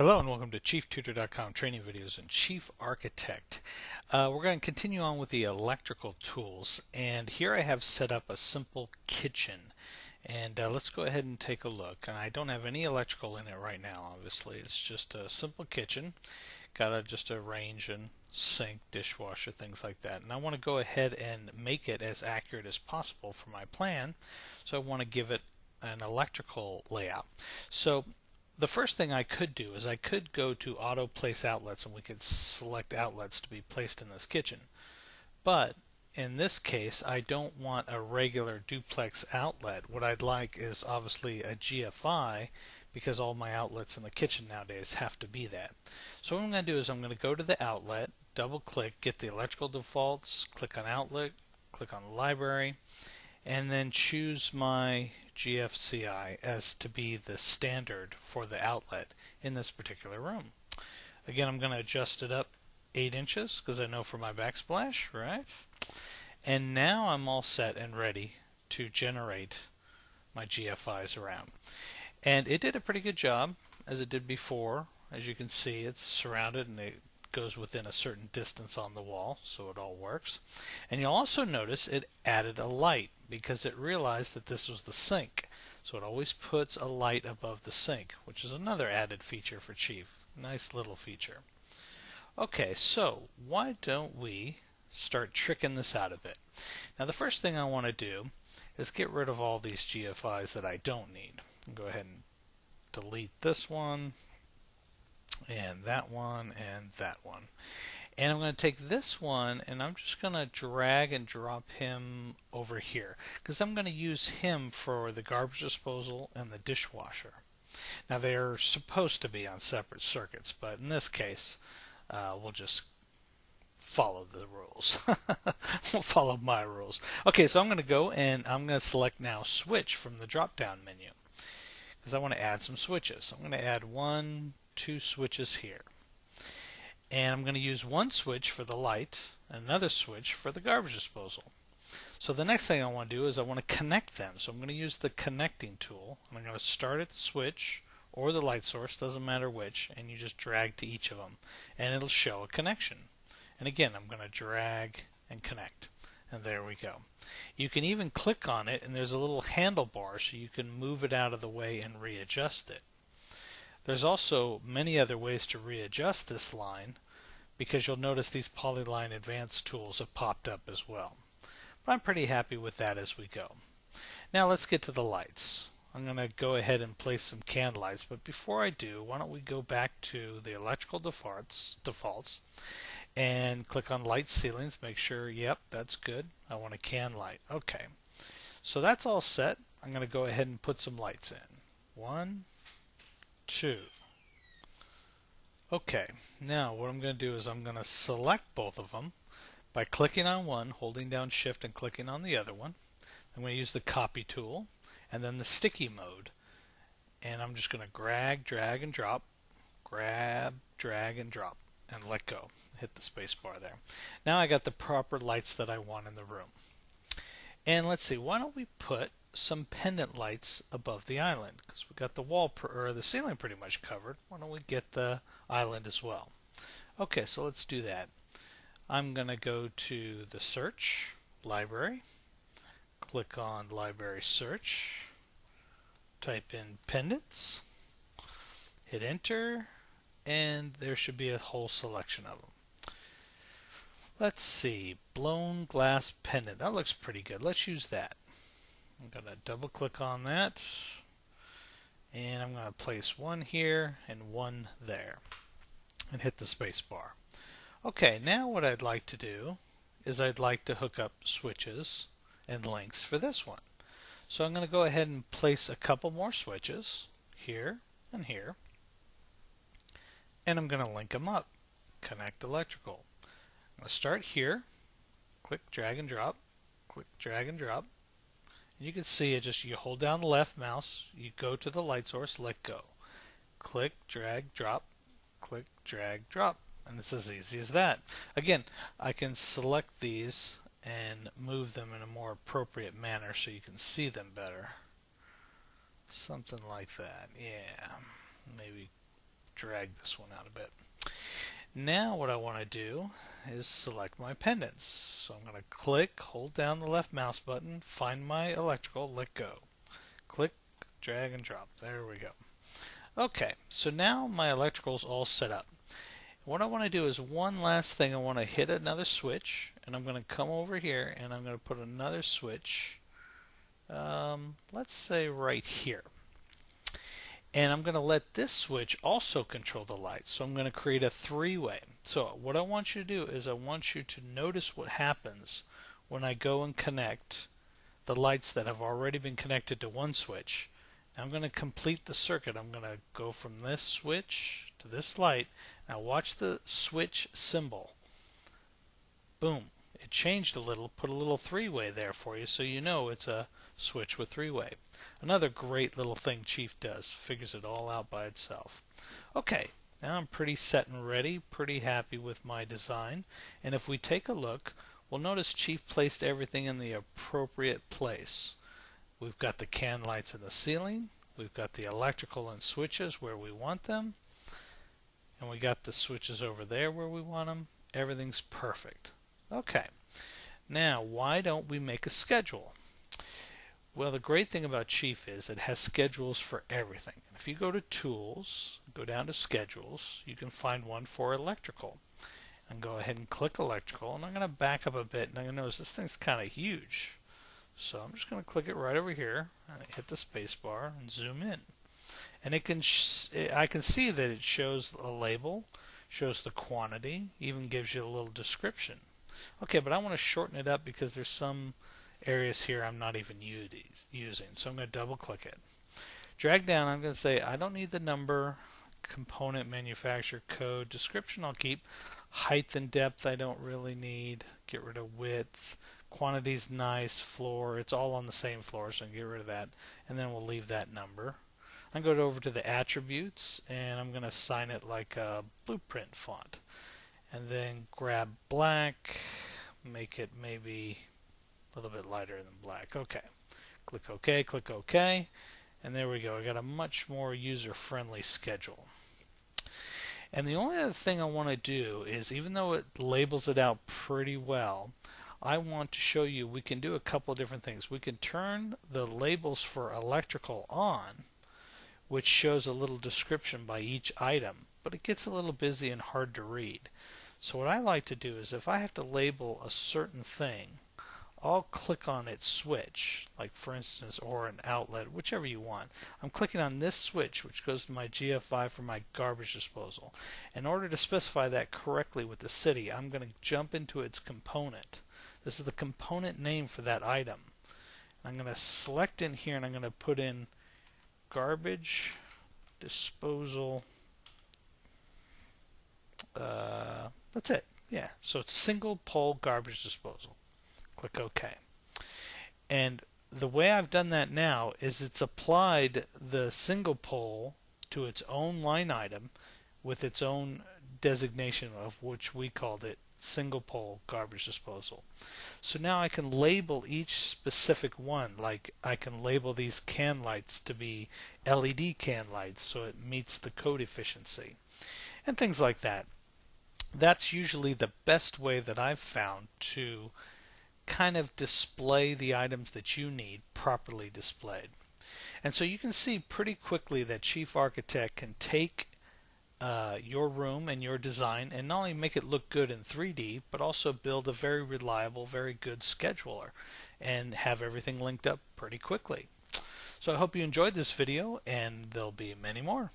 Hello and welcome to ChiefTutor.com training videos in Chief Architect. Uh, we're going to continue on with the electrical tools and here I have set up a simple kitchen. And uh, let's go ahead and take a look. And I don't have any electrical in it right now obviously. It's just a simple kitchen. Got a, just a range and sink dishwasher things like that. And I want to go ahead and make it as accurate as possible for my plan. So I want to give it an electrical layout. So the first thing I could do is I could go to auto place outlets and we could select outlets to be placed in this kitchen. But in this case, I don't want a regular duplex outlet. What I'd like is obviously a GFI because all my outlets in the kitchen nowadays have to be that. So what I'm going to do is I'm going to go to the outlet, double click, get the electrical defaults, click on outlet, click on library, and then choose my GFCI as to be the standard for the outlet in this particular room. Again, I'm going to adjust it up 8 inches because I know for my backsplash, right? And now I'm all set and ready to generate my GFIs around. And it did a pretty good job as it did before. As you can see, it's surrounded and it goes within a certain distance on the wall, so it all works. And you'll also notice it added a light because it realized that this was the sink. So it always puts a light above the sink, which is another added feature for Chief. Nice little feature. Okay, so why don't we start tricking this out a bit? Now the first thing I want to do is get rid of all these GFIs that I don't need. Go ahead and delete this one, and that one, and that one. And I'm going to take this one and I'm just going to drag and drop him over here because I'm going to use him for the garbage disposal and the dishwasher. Now they're supposed to be on separate circuits, but in this case, uh, we'll just follow the rules. we'll follow my rules. Okay, so I'm going to go and I'm going to select now switch from the drop down menu because I want to add some switches. I'm going to add one, two switches here and I'm going to use one switch for the light and another switch for the garbage disposal. So the next thing I want to do is I want to connect them. So I'm going to use the connecting tool. And I'm going to start at the switch or the light source, doesn't matter which, and you just drag to each of them and it'll show a connection. And again, I'm going to drag and connect. And there we go. You can even click on it and there's a little handlebar so you can move it out of the way and readjust it. There's also many other ways to readjust this line because you'll notice these Polyline Advanced tools have popped up as well. But I'm pretty happy with that as we go. Now let's get to the lights. I'm going to go ahead and place some can lights, but before I do, why don't we go back to the electrical defaults, defaults and click on light ceilings, make sure, yep, that's good. I want a can light. Okay. So that's all set. I'm going to go ahead and put some lights in. One, two. Okay, now what I'm going to do is I'm going to select both of them by clicking on one, holding down shift and clicking on the other one. I'm going to use the copy tool and then the sticky mode. And I'm just going to drag, drag, and drop, grab, drag, and drop, and let go. Hit the space bar there. Now I got the proper lights that I want in the room. And let's see, why don't we put some pendant lights above the island because we got the wall or the ceiling pretty much covered. Why don't we get the island as well? Okay, so let's do that. I'm going to go to the search library, click on library search, type in pendants, hit enter, and there should be a whole selection of them. Let's see, blown glass pendant. That looks pretty good. Let's use that. I'm going to double click on that and I'm going to place one here and one there and hit the space bar. Okay, now what I'd like to do is I'd like to hook up switches and links for this one. So I'm going to go ahead and place a couple more switches here and here and I'm going to link them up. Connect electrical. I'm going to start here, click drag and drop, click drag and drop, you can see it just you hold down the left mouse, you go to the light source, let go. Click, drag, drop, click, drag, drop. And it's as easy as that. Again, I can select these and move them in a more appropriate manner so you can see them better. Something like that. Yeah. Maybe drag this one out a bit. Now what I want to do is select my pendants. So I'm going to click, hold down the left mouse button, find my electrical, let go. Click, drag and drop. There we go. Okay, so now my electrical is all set up. What I want to do is one last thing. I want to hit another switch, and I'm going to come over here and I'm going to put another switch, um, let's say right here. And I'm going to let this switch also control the light. So I'm going to create a three-way. So what I want you to do is I want you to notice what happens when I go and connect the lights that have already been connected to one switch. I'm going to complete the circuit. I'm going to go from this switch to this light. Now watch the switch symbol. Boom. It changed a little, put a little three-way there for you so you know it's a switch with three-way. Another great little thing Chief does, figures it all out by itself. Okay, now I'm pretty set and ready, pretty happy with my design. And if we take a look, we'll notice Chief placed everything in the appropriate place. We've got the can lights in the ceiling, we've got the electrical and switches where we want them, and we got the switches over there where we want them. Everything's perfect. Okay, now why don't we make a schedule? Well, the great thing about Chief is it has schedules for everything. If you go to Tools, go down to Schedules, you can find one for electrical. And go ahead and click electrical. And I'm going to back up a bit and I'm going to notice this thing's kind of huge. So I'm just going to click it right over here and hit the space bar and zoom in. And it can I can see that it shows a label, shows the quantity, even gives you a little description. Okay, but I want to shorten it up because there's some areas here I'm not even using. So I'm going to double click it. Drag down, I'm going to say I don't need the number, component manufacturer code, description I'll keep, height and depth I don't really need, get rid of width, quantity's nice, floor, it's all on the same floor so I get rid of that and then we'll leave that number. I'm going to go over to the attributes and I'm going to assign it like a blueprint font and then grab black, make it maybe a little bit lighter than black. Okay. Click OK, click OK, and there we go. I got a much more user-friendly schedule. And the only other thing I want to do is, even though it labels it out pretty well, I want to show you we can do a couple of different things. We can turn the labels for electrical on, which shows a little description by each item, but it gets a little busy and hard to read. So what I like to do is if I have to label a certain thing, I'll click on its switch, like for instance, or an outlet, whichever you want. I'm clicking on this switch, which goes to my GFI for my garbage disposal. In order to specify that correctly with the city, I'm going to jump into its component. This is the component name for that item. I'm going to select in here and I'm going to put in garbage disposal. Uh, that's it. Yeah, so it's single pole garbage disposal. Click OK. And the way I've done that now is it's applied the single pole to its own line item with its own designation of which we called it single pole garbage disposal. So now I can label each specific one like I can label these can lights to be LED can lights so it meets the code efficiency and things like that. That's usually the best way that I've found to kind of display the items that you need properly displayed. And so you can see pretty quickly that Chief Architect can take uh, your room and your design and not only make it look good in 3D, but also build a very reliable, very good scheduler and have everything linked up pretty quickly. So I hope you enjoyed this video and there'll be many more.